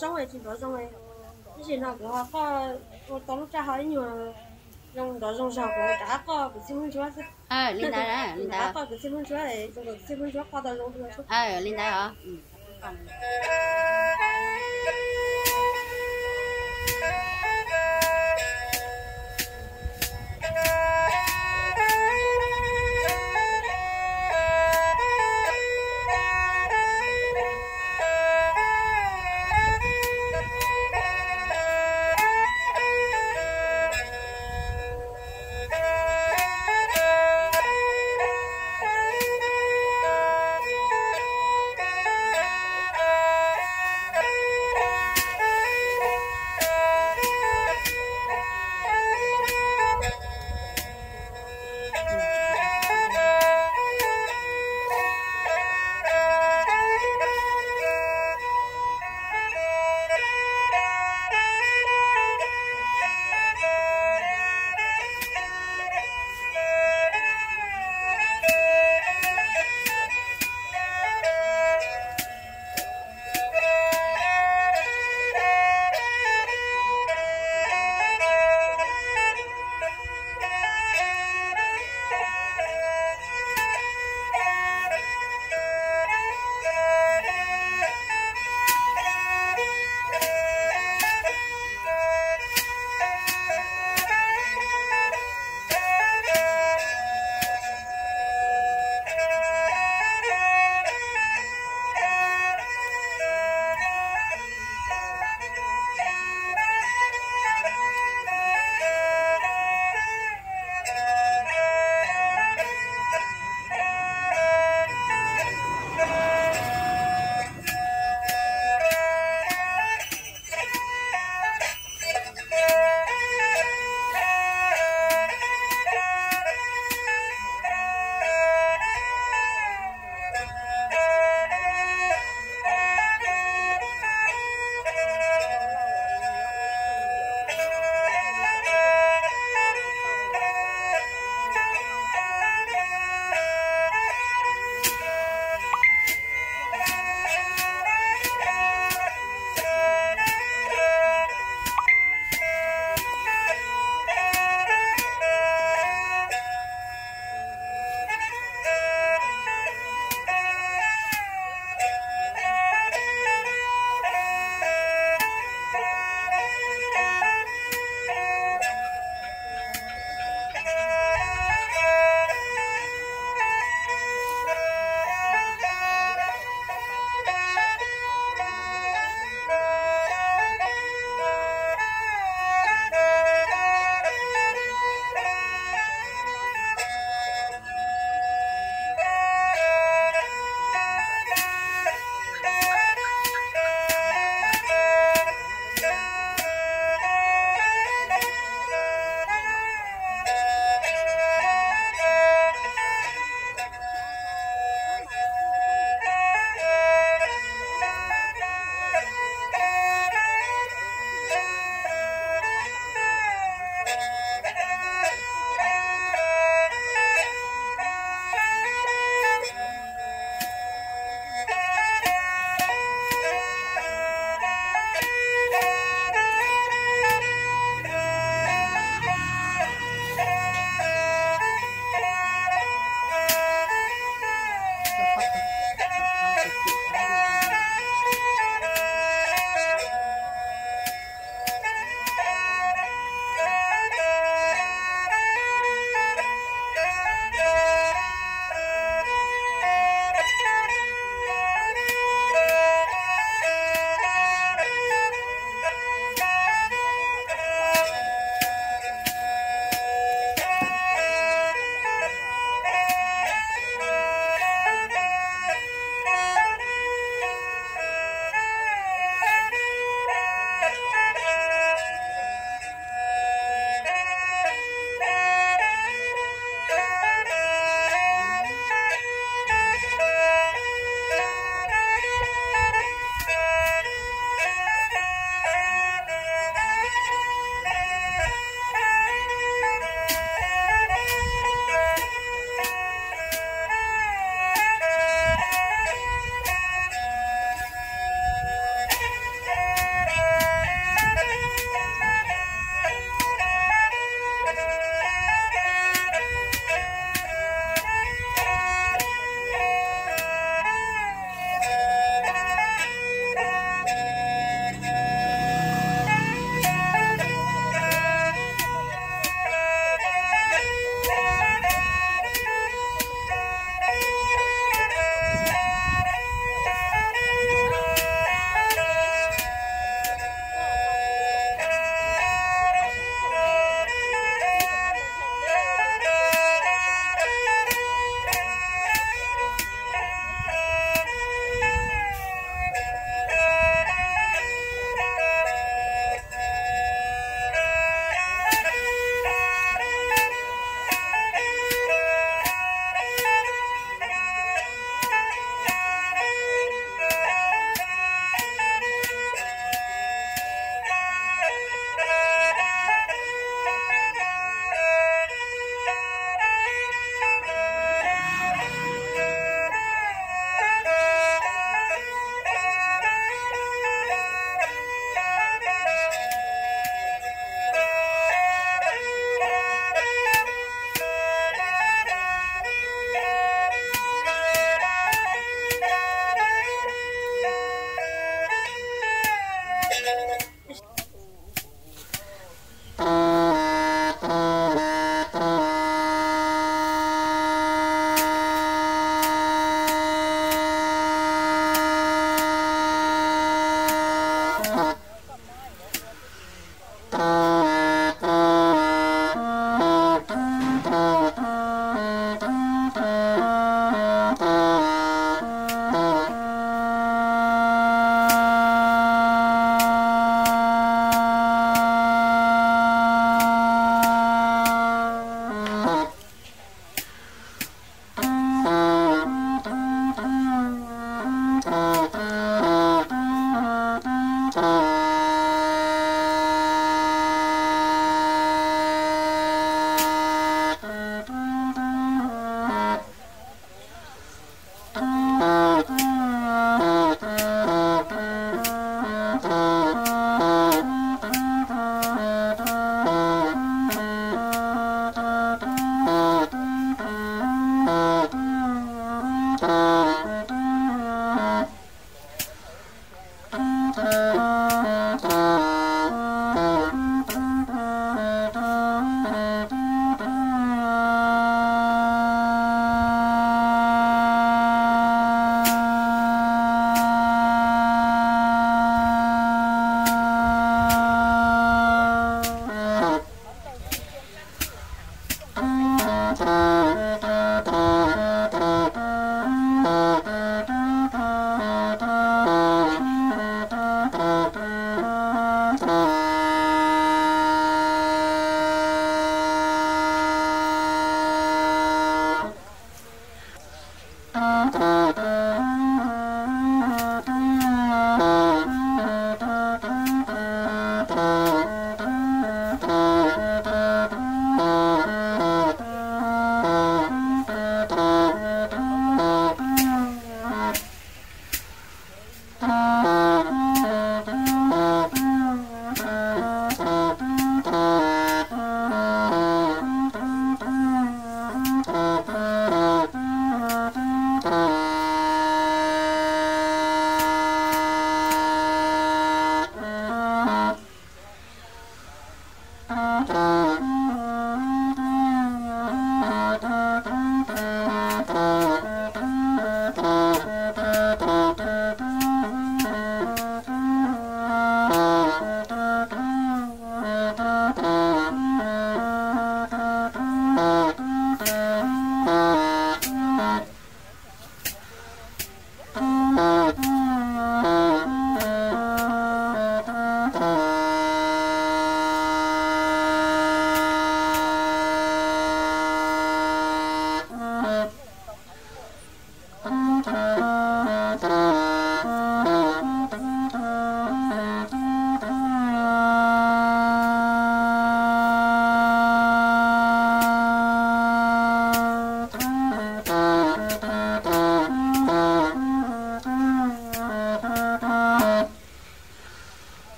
sáu ấy thì đó rồi cái gì nào cũng họ có tao lúc cha hỏi nhiều trong đó. Trong sao có đã có cái xin hương chúa à linh đá đã ừ. ờ, linh đá có cái xin hương chúa này cái xin hương chúa qua tao luôn à linh đá hả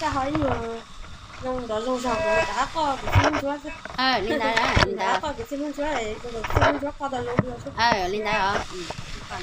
cha hỏi nhiều dùng đó dùng sao của đã có cái xin chúa ờ linh đá đó đã đá có cái xin chúa này cái xin chúa có đó lâu được ờ linh đá đó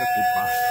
就不怕。